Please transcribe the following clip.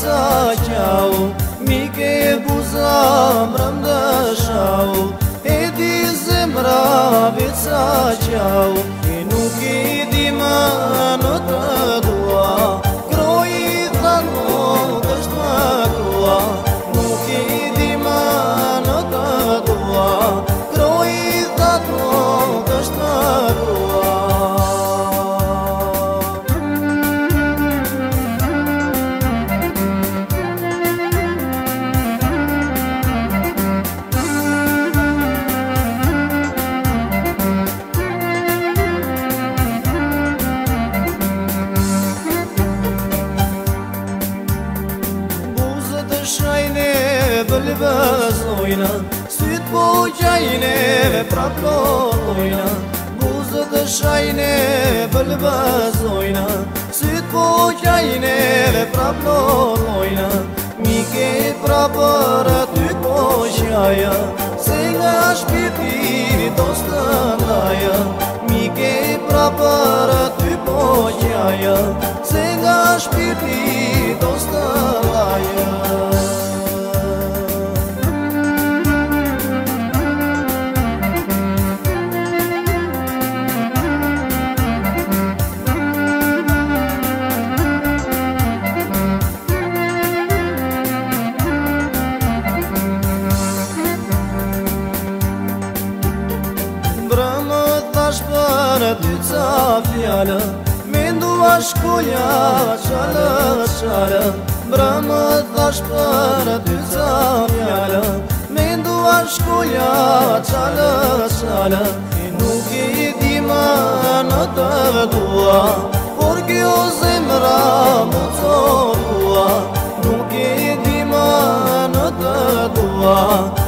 sa qau Mike e buza mërëm dëshau E di zemra vit lëbës lojna Sytë po gjajne ve prap lo lojna Buzë të shajne për lëbës lojna Sytë ve prap lo lojna Mike e prapër aty po shaja Se nga shpirtini dos të ndaja Mike e prapër aty në ty ca fjallë Mindu ashkuja shalë shalë Bra më thash për në ty ca fjallë Mindu Nuk i di më në të vëtua Por kjo zemra më të vëtua Nuk i di më në të vëtua